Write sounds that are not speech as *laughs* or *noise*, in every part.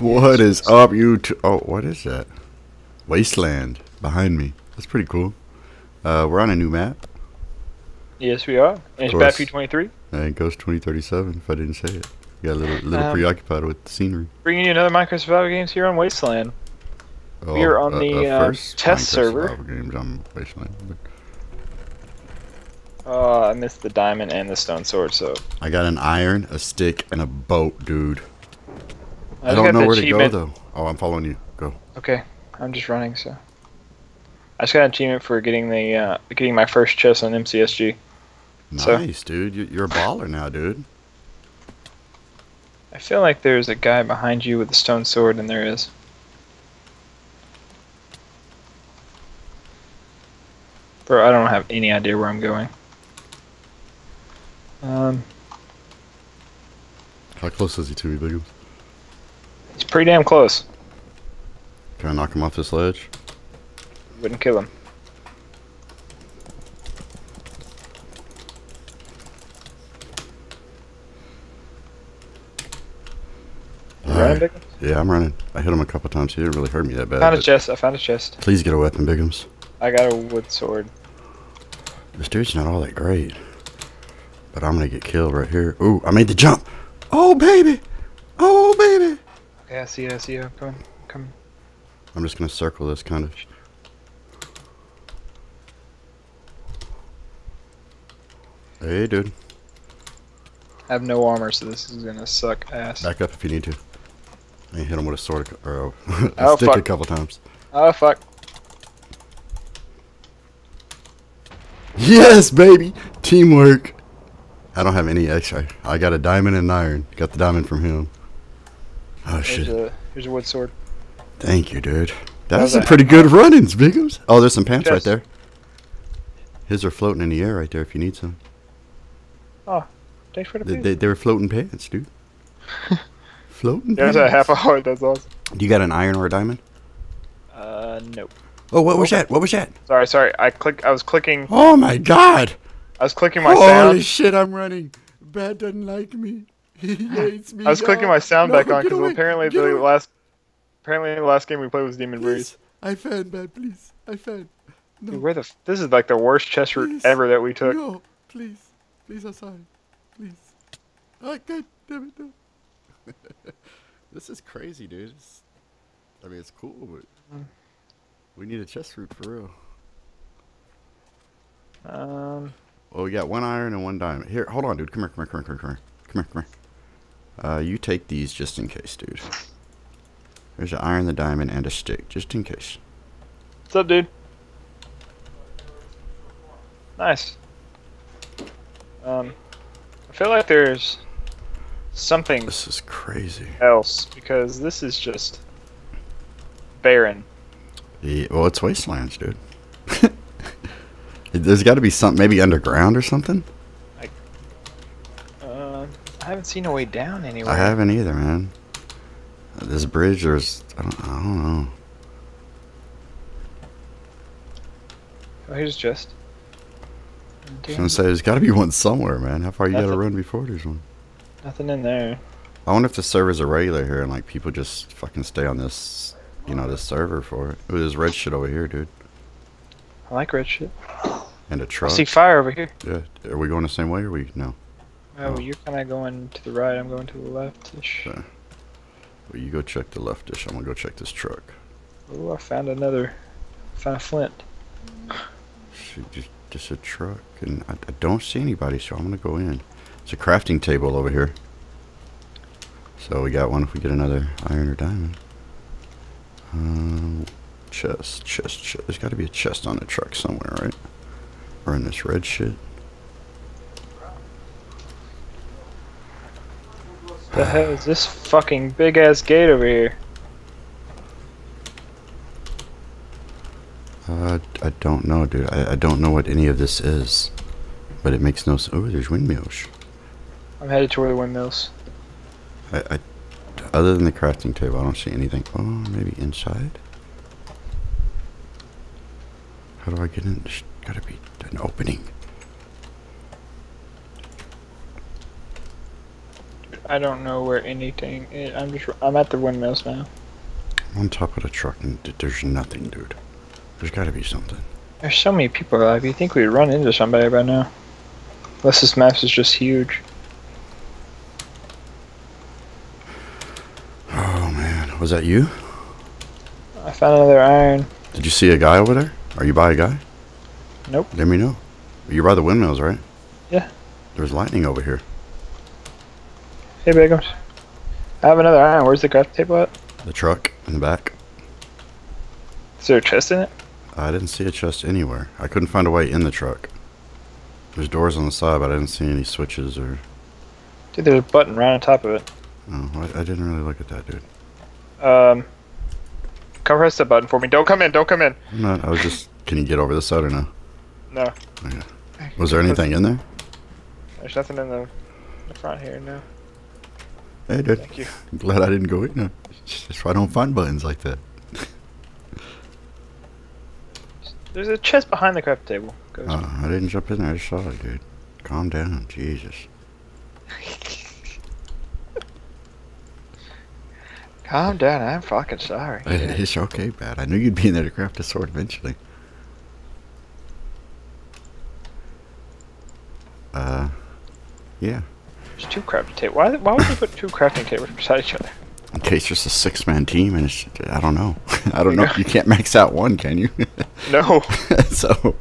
What is up, you? Oh, what is that? Wasteland behind me. That's pretty cool. Uh, we're on a new map. Yes, we are. And it's. BadForYou23. And Ghost 2037. If I didn't say it, got a little, little Um, preoccupied with the scenery. Bringing you another Minecraft survival games here on Wasteland. we are on the, uh, first test Minecraft server. survival Games on Wasteland. Uh, I missed the diamond and the stone sword, so I got an iron, a stick, and a boat, dude. I, don't know where to go though. Oh, I'm following you. Go. Okay, I'm just running, so I just got an achievement for getting the uh, getting my first chest on MCSG. So- Nice, dude. You- You're a baller now, dude. I feel like there's a guy behind you with a stone sword, and there is. Bro, I don't have any idea where I'm going. Um, How close is he to me, Biggums? He's pretty damn close. Can I knock him off this ledge? Wouldn't kill him. Running, Yeah, I'm running. I hit him a couple times. He didn't really hurt me that bad. I Found a chest. I found a chest. Please get a weapon, Biggums. I got a wood sword. This dude's not all that great. But I'm gonna get killed right here. Ooh, I made the jump. Oh, baby. Oh, baby. Okay, I see you. I see you. Come. Come. I'm just gonna circle this kind of. Hey, dude. I have no armor, so this is gonna suck ass. Back up if you need to. I hit him with a sword or *laughs* a, Oh, stick a couple times. Oh fuck. Yes, baby. Teamwork. I don't have any extra. I got a diamond and an iron. Got the diamond from him. Oh Here's shit. a here's a wood sword. Thank you, dude. That's that? pretty good runnings, Biggums. Oh, there's some pants right there. His are floating in the air right there if you need some. Oh, thanks for the They, they, they were floating pants, dude. *laughs* floating There's pants. a half a heart. That's awesome. Do you got an iron or a diamond? Uh, nope. Oh, what was Okay. that? What was that? Sorry, sorry. I click. I was clicking. Oh my god! I was clicking my Holy sound. shit, I'm running. Bad doesn't like me. He hates me. I was clicking my sound no, back on because apparently get the away. last, apparently the last game we played was Demon Breeze. I fan, bad, please. I fan. No. Dude, where the? F- this is like the worst chest route ever that we took. No, please. Please, I'm sorry. Please. Oh, god damn it, no. *laughs* this is crazy, dude. It's, I mean, it's cool, but Mm. we need a chest route for real. Um, Well, we got one iron and one diamond. Here, hold on, dude. Come here, come here, come here, come here. Come here, come here. Uh, you take these just in case, dude. There's an iron, the diamond, and a stick, just in case. what's up, dude? Nice. Um, I feel like there's something This is crazy. else because this is just barren. Yeah, well, it's wastelands, dude. *laughs* There's got to be something, maybe underground or something. I haven't seen a way down anywhere. I haven't either, man. This bridge, there's, I don't, I don't know. Oh, here's just. I was gonna say there's got to be one somewhere, man. How far you got to run before there's one? Nothing in there. I wonder if the server's are regular here and like people just fucking stay on this, you know, this server for it. Ooh, there's red shit over here, dude, I like red shit. and a truck. I see fire over here. Yeah, are we going the same way or we no? Oh, you're kind of going to the right. I'm going to the left. Sure. Well, you go check the left dish. I'm gonna go check this truck. Oh, I found another. Found a flint. Just just a truck, and I, I don't see anybody, so I'm gonna go in. It's a crafting table over here. So we got one if we get another iron or diamond. Um, chest, chest, chest. There's got to be a chest on the truck somewhere, right? Or in this red shit. What the hell is this fucking big ass gate over here? Uh, I don't know, dude. I, I don't know what any of this is, but it makes no sense. Oh, there's windmills. I'm headed toward the windmills. I, I, other than the crafting table, I don't see anything. Oh, maybe inside. How do I get in? There's gotta be an opening. I don't know where anything. Is. I'm just. I'm at the windmills now. On top of the truck, and there's nothing, dude. There's got to be something. There's so many people alive. You think we'd run into somebody by now? Unless this map is just huge. Oh man, was that you? I found another iron. Did you see a guy over there? Are you by a guy? Nope. Let me know. You're by the windmills, right? Yeah. There's lightning over here. Hey, Bigums. I have another iron. Where's the craft table at? The truck in the back. Is there a chest in it? I didn't see a chest anywhere. I couldn't find a way in the truck. There's doors on the side, but I didn't see any switches or. Dude, there's a button right on top of it. Oh, I, I didn't really look at that, dude. Um, come press the button for me. Don't come in. Don't come in. I'm not. I was just. Can you get over this side or no? No. Okay. Was there anything in there? There's nothing in the, the front here. No. Hey, dude. Thank you. I'm glad I didn't go in there. That's why I don't find buttons like that. There's a chest behind the craft table. Goes. Uh, I didn't jump in there. I just saw it, dude. Calm down, Jesus. *laughs* Calm down. I'm fucking sorry. It's okay, Pat. I knew you'd be in there to craft a sword eventually. Uh, yeah. There's two crafting tables. Why? Why would they put two crafting tables beside each other? In case it's a six-man team, and it's I don't know. *laughs* I don't know. You can't max out one, can you? *laughs* No. *laughs* so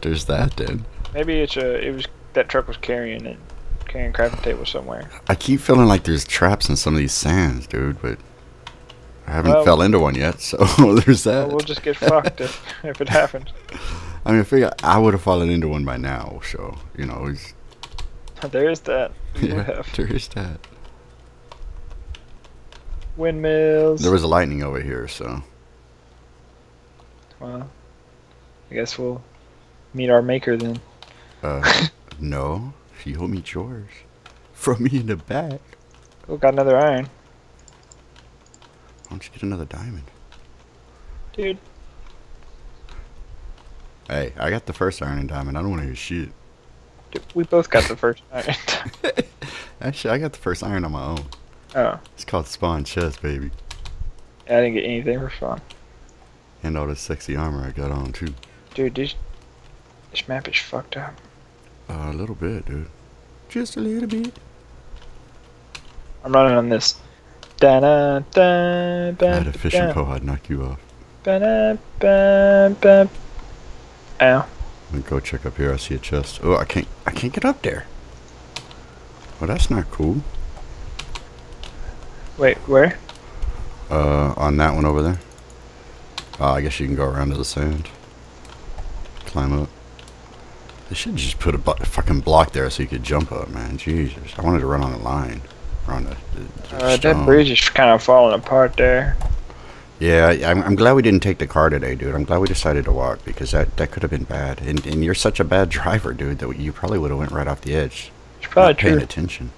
there's that then. Maybe it's a. It was that truck was carrying it, carrying crafting tables somewhere. I keep feeling like there's traps in some of these sands, dude, but I haven't Well- fell into one yet. So there's that. Well, we'll just get fucked if, if it happens. I mean, I figure I would have fallen into one by now. So you know, it's, *laughs* There is that. Yeah, *laughs* there is that. Windmills. There was a lightning over here, so Well, I guess we'll meet our maker then. uh, *laughs* no, you'll meet yours from me in the back. Oh, got another iron, Why don't you get another diamond? dude. Hey, I got the first iron and diamond. I don't want to hear shit. We both got the first *laughs* iron. *laughs* Actually, I got the first iron on my own. oh, It's called Spawn Chest, baby. I didn't get anything for fun, And all this sexy armor I got on too. dude. This this map is fucked up. Uh, a little bit, dude. Just a little bit. I'm running on this. Da da da I ba had a fishing pole. I'd knock you off. ba da ba ba. Ow. I'm gonna go check up here. I see a chest. Oh, I can't. I can't get up there. Well, that's not cool. Wait, where? Uh, on that one over there. Oh, I guess you can go around to the sand. Climb up. They should just put a fucking block there so you could jump up, man. Jesus, I wanted to run on a line. Or on the, the, the Uh, that bridge is kind of falling apart there. Yeah, I- I'm, I'm glad we didn't take the car today, dude. I'm glad we decided to walk because that, that could have been bad. And, and you're such a bad *laughs* driver, dude, that you probably would have went right off the edge. It's probably paying true. attention.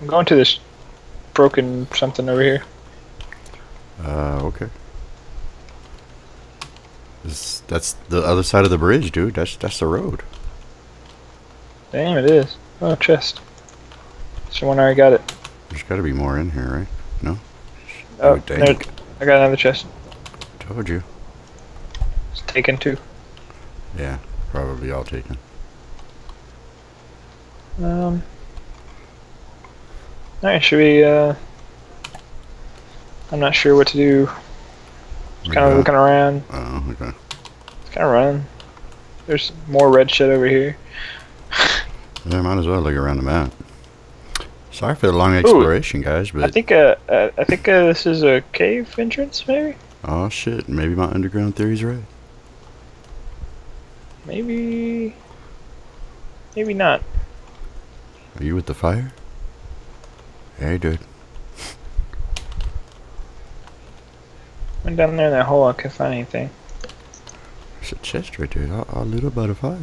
I'm going to this broken something over here. Uh, okay. This, that's the other side of the bridge, dude. That's that's the road. Damn, it is. Oh, chest. Someone already got it. There's got to be more in here, right? No. Oh, there, think. I got another chest. Told you. It's taken too. Yeah, probably all taken. Um. Alright, should we, uh. I'm not sure what to do. Just kind of looking around. Oh, okay. Just kind of running. There's more red shit over here. *laughs* Yeah, might as well look around the map. Sorry for the long exploration, guys, but I think, uh, uh I think uh, this is a cave entrance, maybe? oh shit, maybe my underground theory's right. Maybe. Maybe not. Are you with the fire? Hey, dude. Went down there in that hole, I couldn't find anything. There's a chest right there, all, all lit up by the fire.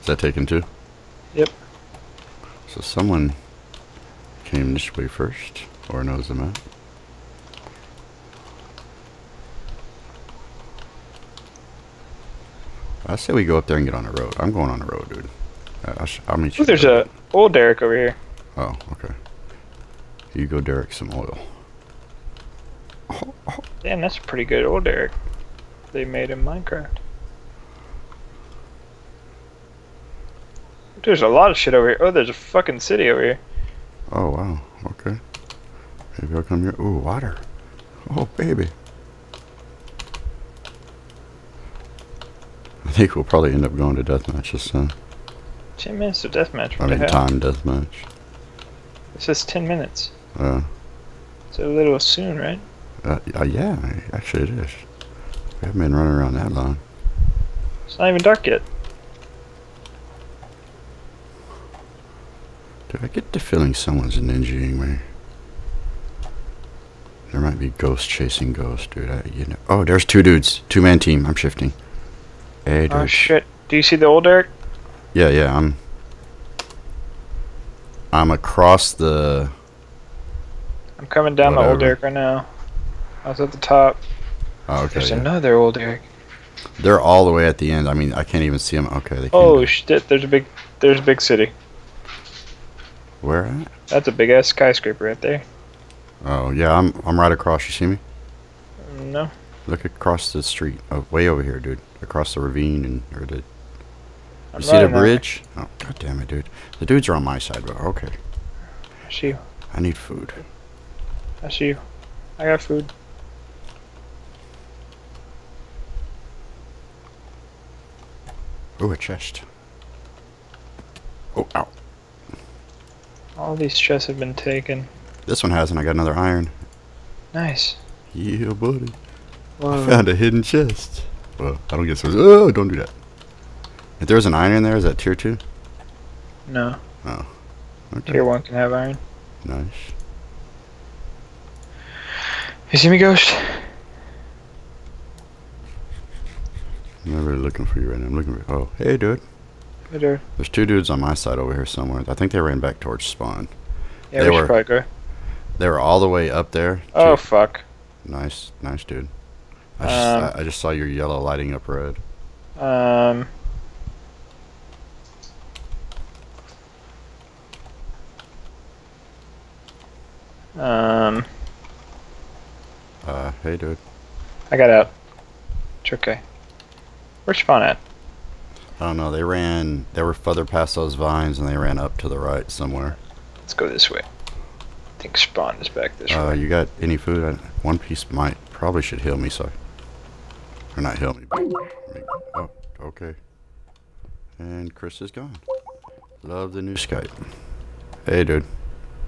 Is that taken too? Yep. So someone came this way first, or knows the map. I say we go up there and get on the road. I'm going on the road, dude. I'll, I'll meet you. Ooh, there's there. a oil derrick over here. Oh, okay. You go, Derek, some oil. Oh, oh. Damn, that's a pretty good oil derrick. They made in Minecraft. There's a lot of shit over here. Oh, there's a fucking city over here. Oh, wow. Okay. Maybe I'll come here. Ooh, water. Oh, baby. I think we'll probably end up going to deathmatch this time. 10 minutes of deathmatch. I What mean, time deathmatch. It says 10 minutes. Uh, It's a little soon, right? uh, uh, yeah, actually it is. We haven't been running around that long. It's not even dark yet. Dude, I get the feeling someone's ninjaing me. There might be ghosts chasing ghosts, dude. I, you know. Oh, there's two dudes. Two man team. I'm shifting. Hey. Oh shit. Do you see the oil derrick? yeah, yeah. I'm. I'm across the. I'm coming down the old Whatever. Derek right now. I was at the top. Oh, okay. There's yeah. another oil derrick. They're all the way at the end. I mean, I can't even see them. Okay. They Oh shit, there's a big there's a big city. Where at? That's a big ass skyscraper right there. Oh, yeah. I'm. I'm right across. You see me? No. Look across the street. Oh, way over here, dude. Across the ravine and or the. You I'm see the bridge? Oh, god damn it, dude. The dudes are on my side, but okay. I see you. I need food. I see you. I got food. Ooh, a chest. Oh, ow. All these chests have been taken. This one hasn't. I got another iron. Nice. Yeah, buddy. I found a hidden chest. Well, I don't get so. Oh, don't do that. If there's an iron in there, is that tier 2? No. Oh. Okay. Tier one can have iron. Nice. You see me, Ghost? I'm not really looking for you right now. I'm looking for. Oh, hey, dude. There's two dudes on my side over here somewhere. I think they ran back towards spawn. Yeah, They we were- should probably go. They were all the way up there. Oh Two- fuck. nice, nice, dude. I just, Um, I, I just saw your yellow lighting up red. Um. Um. Uh, hey, dude. I got out. It's okay. Where's spawn at? I don't know. They ran. They were further past those vines, and they ran up to the right somewhere. Let's go this way. I think spawn is back this Uh, way. you got any food? I, one piece might probably should heal me, so. Or not heal me. But oh, okay. And Chris is gone. Love the new Skype. Hey, dude.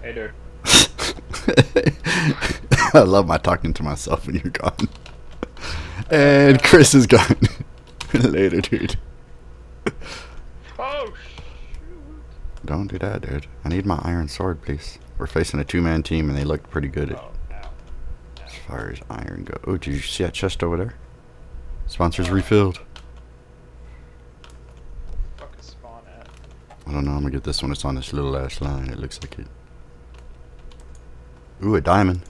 Hey, dude. *laughs* I love my talking to myself when you're gone. *laughs* And Chris is gone. *laughs* Later, dude. Oh Don't do that, dude. I need my iron sword, please. We're facing a two-man team, and they look pretty good at, Oh, as far as iron go. Oh, did you see that chest over there? Sponsors refilled. Fuck is spawn at? I don't know. I'm gonna get this one. It's on this little ass line. It looks like it. Ooh, a diamond.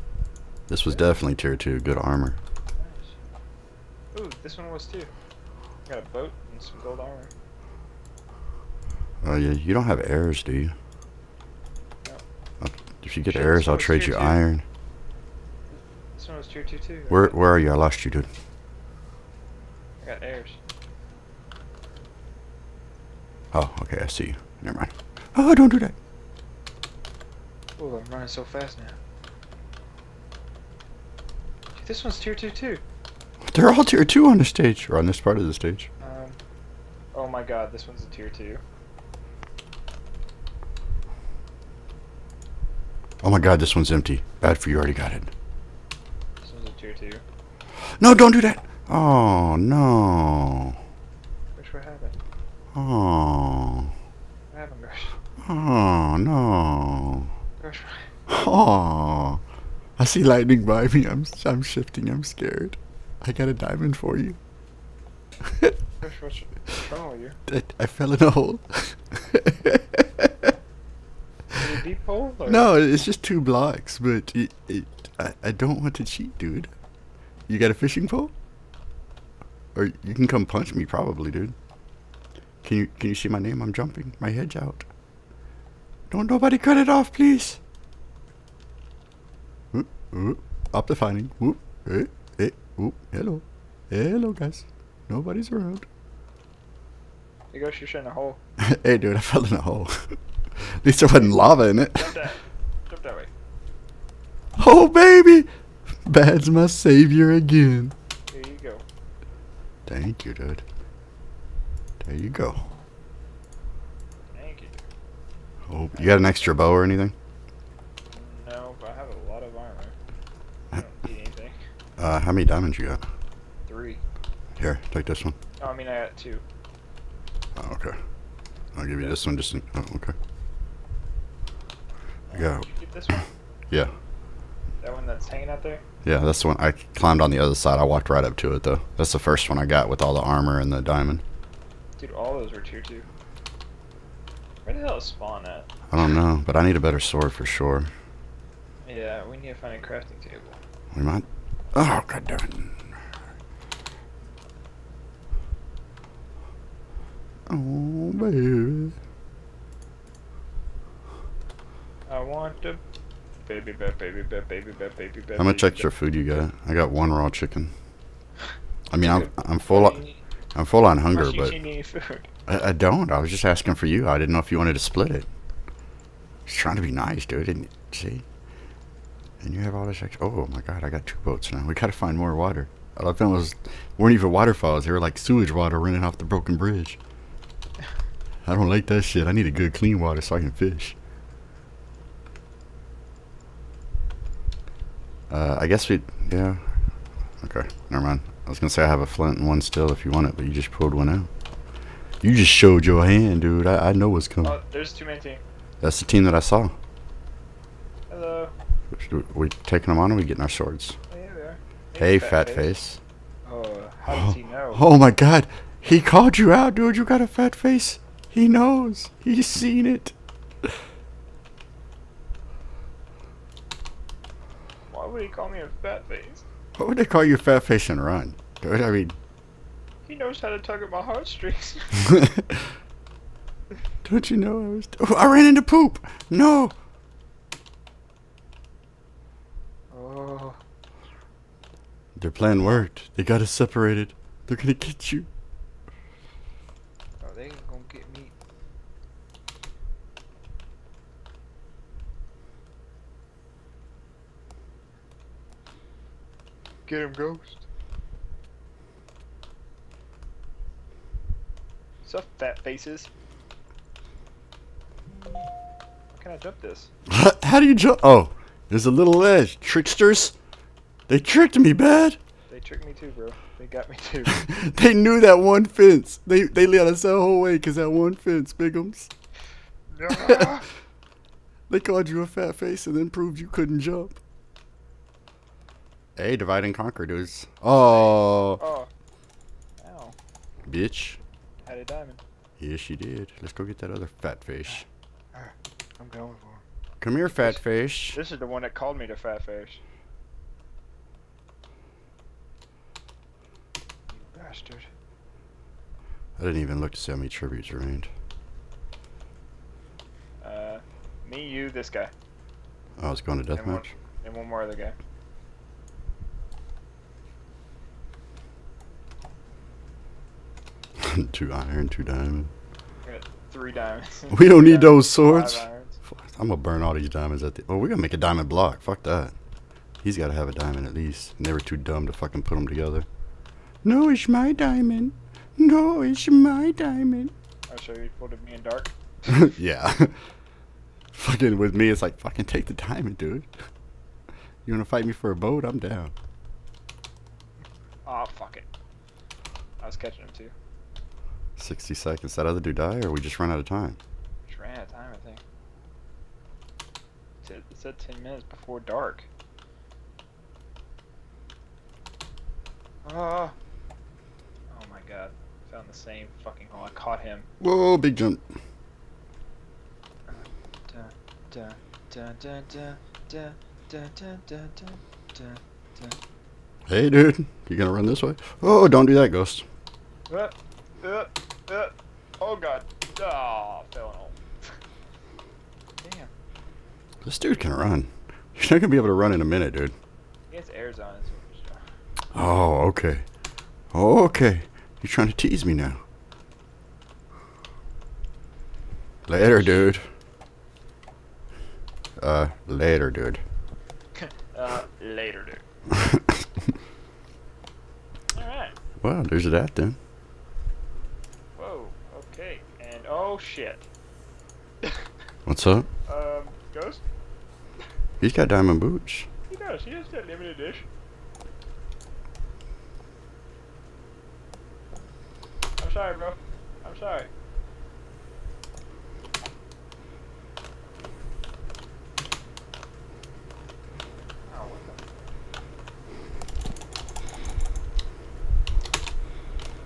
This was definitely tier two. Good armor. Nice. Ooh, this one was too. Got a boat and some gold armor. Oh yeah, you don't have airs, do you? No. Uh, If you get Shit, airs, I'll trade you two. iron. This one was tier two too. Where. Where are you? I lost you, dude. I got airs. Oh, okay. I see you. Never mind. Oh, don't do that. Oh, I'm running so fast now. Dude, this one's tier two too. They're all tier two on the stage, or on this part of the stage. Um. Oh my god, this one's a tier two. Oh my god, this one's empty. Bad for you. Already got it. This one's a tier two. No, don't do that. Oh no. Which what happened? Oh. What happened, Gosh? Oh no. *laughs* Oh. I see lightning by me. I'm I'm shifting. I'm scared. I got a diamond for you. What's *laughs* wrong with you? I, I fell in a hole. *laughs* Is it a deep hole? Or? no, it's just two blocks, but it, it I, I don't want to cheat, dude. You got a fishing pole? Or you can come punch me, probably, dude. Can you can you see my name? I'm jumping. My head's out. Don't nobody cut it off, please. Up the finding. Whoop. Hey, hey, whoop. Hello. Hello, guys. Nobody's around. You go shoot in a hole. *laughs* hey, dude, I fell in a hole. *laughs* At least there wasn't lava in it. Jump that. Jump that way. Oh, baby! Bad's my savior again. Here you go. Thank you, dude. There you go. Thank you. Oh, you got an extra bow or anything? No, but I have a lot of armor. I don't need *laughs* anything. Uh, how many diamonds you got? Three. Here, take this one. Oh, I mean, I got two. Oh, okay. I'll give you this one just in, oh, okay. I got, Did you get this one? yeah. That one that's hanging out there? Yeah, that's the one. I climbed on the other side. I walked right up to it, though. That's the first one I got with all the armor and the diamond. Dude, all those were tier two. Where the hell is spawn at? I don't know, but I need a better sword for sure. Yeah, we need to find a crafting table. We might. Oh, god damn it. Oh, baby. I want to baby bet, baby bet, baby bet, baby bet. How much extra food you got? I got one raw chicken. I mean, I'm I'm full. On, I'm full on hunger, but need any food? I, I don't. I was just asking for you. I didn't know if you wanted to split it. Just trying to be nice, dude. Didn't see? And you have all this extra. Oh my god, I got two boats now. We gotta find more water. I found was weren't even waterfalls. They were like sewage water running off the broken bridge. I don't like that shit. I need a good clean water so I can fish. Uh, I guess we, yeah. Okay, never mind. I was gonna say I have a flint and one still if you want it, but you just pulled one out. You just showed your hand, dude. I, I know what's coming. Oh, there's too many team. That's the team that I saw. Hello. Should we taking them on or we getting our swords? Oh, yeah, they are. Hey, fat face. Oh, how does he know? Oh my god. He called you out, dude. You got a fat face. He knows. He's seen it. Would he call me a fat face? What would they call you fat face and run? Dude, I mean, He knows how to tug at my heartstrings. *laughs* *laughs* don't you know I was. Oh, I ran into poop. No. oh. Their plan worked. They got us separated. They're gonna get you. Oh, they ain't gonna get me. Get him, Ghost. What's up, fat faces? How can I jump this? *laughs* How do you jump? Oh, there's a little edge. Tricksters. They tricked me bad. They tricked me too, bro. They got me too. *laughs* they knew that one fence. They they let us that whole way because that one fence, Bigums. No. *laughs* They called you a fat face and then proved you couldn't jump. Hey, divide and conquer, dudes. Oh, oh. Ow. bitch. Had a diamond. Yes, you did. Let's go get that other fat fish. I'm going for him. Come here, fat fish. This is the one that called me the fat fish. You bastard. I didn't even look to see how many tributes remained. Uh, me, you, this guy, Oh, I was going to And one- deathmatch. and one more other guy. *laughs* two iron, two diamond. Three diamonds. *laughs* We don't need *laughs* Two those swords. I'm gonna burn all these diamonds at the. Oh, we're gonna make a diamond block. Fuck that. He's gotta have a diamond at least. And they were too dumb to fucking put them together. No, it's my diamond. No, it's my diamond. I'll show you what me in dark. yeah. fucking with me, it's like fucking take the diamond, dude. You wanna fight me for a boat? I'm down. Oh, fuck it. I was catching him too. 60 seconds. That other dude die, or we just run out of time? Just ran out of time, I think. It said 10 minutes before dark. Oh. oh my god. Found the same fucking hole. I caught him. Whoa, big jump. Hey, dude. You gonna run this way? Oh, don't do that, Ghost. Uh, uh uh. Oh god. Oh, fell in hole. Damn. This dude can run. You're not gonna be able to run in a minute, dude. He has Arizona. Oh, okay. Oh, okay. You're trying to tease me now. Later, dude. Uh, later, dude. *laughs* Uh, later, dude. *laughs* Alright. well, there's that then. Whoa. Okay. And oh shit. What's up? Um, Ghost? He's got diamond boots. He does. He has that limited edition. I'm sorry, bro. I'm sorry.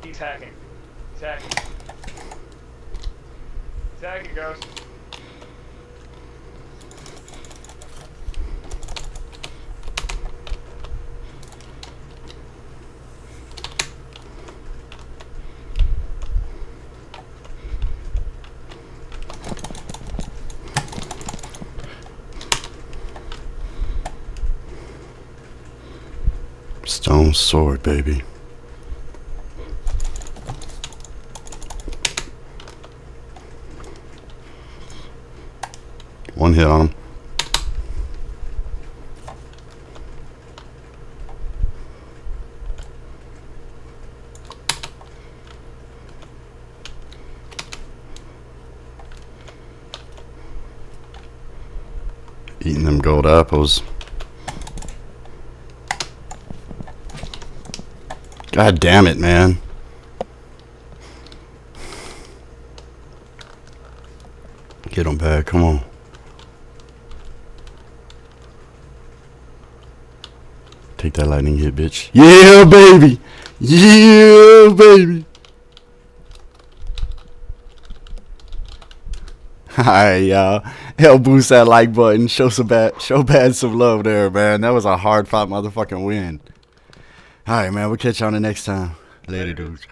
He's hacking. He's hacking. He's hacking, Ghost. Stone sword, baby. Hit on him. Eating them gold apples. God damn it, man. Get him back, come on. Take that lightning hit, bitch. Yeah, baby! Yeah, baby! *laughs* Alright, y'all. Help boost that like button. Show some bad, show bad some love there, man. That was a hard fought motherfucking win. Alright, man. We'll catch on the next time. Later, dudes.